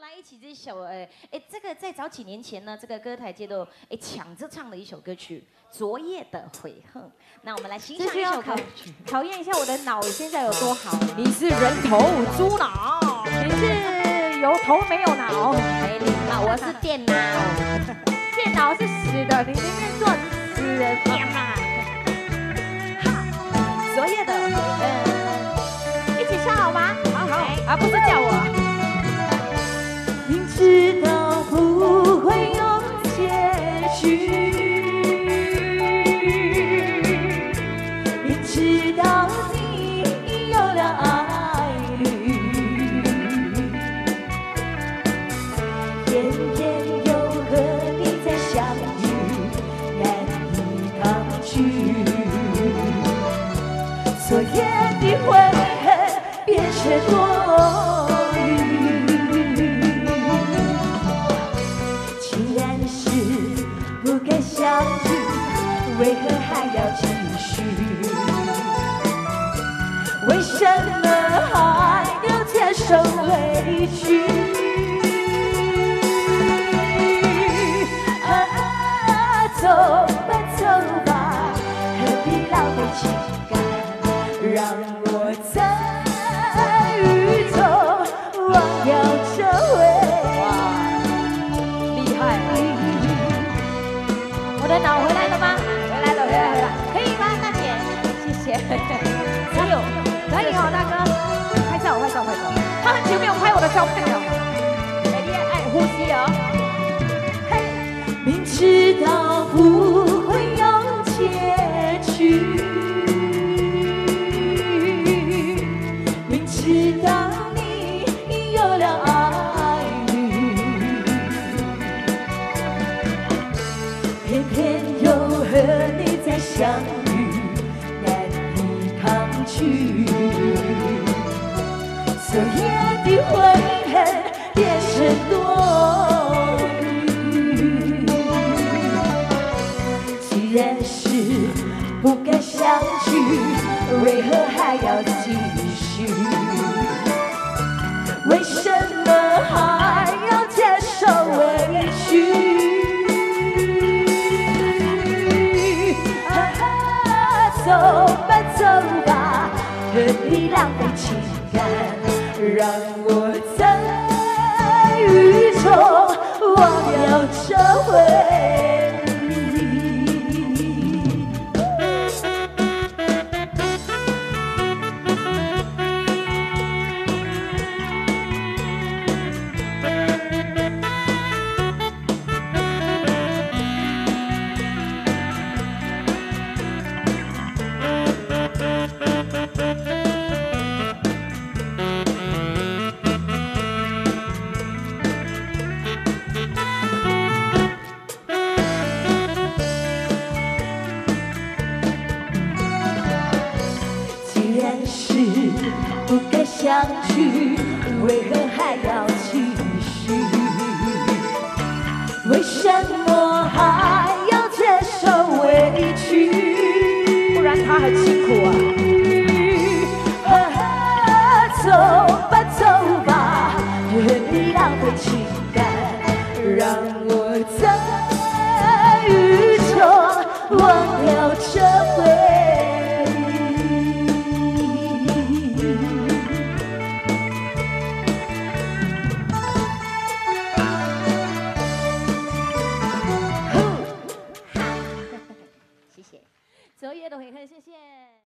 来一起这首，哎，哎，这个在早几年前呢，这个歌台界都哎抢着唱的一首歌曲《昨夜的悔恨》。那我们来欣赏一首歌曲，考验一下我的脑现在有多好。你是人头猪脑，你是有头没有脑？没礼貌，我是电脑，电脑是死的，你宁愿做死人电脑。昨夜的悔恨，一起唱好吗？好好，啊，不是叫我。明知道你有了爱侣，偏偏又和你再相遇，难以抗拒。昨夜的悔恨变成多。相聚，为何还要去为什么还要接受委屈？啊，走吧走吧，何必浪费情感？让我走照。他很久没有拍我的照片了。美丽爱呼吸哦。明知道不会有结局，明知道你有了爱侣，偏偏又和你再相昨夜的悔恨变成多余。既然是不该相聚，为何还要继续？为什么还要接受委屈？啊，走吧走吧，何必浪费情感？让我在雨中忘掉这回。相聚，为何还要继续？为什么还要接受委屈？不然他很辛苦啊。啊，走吧走吧，何必浪费情感？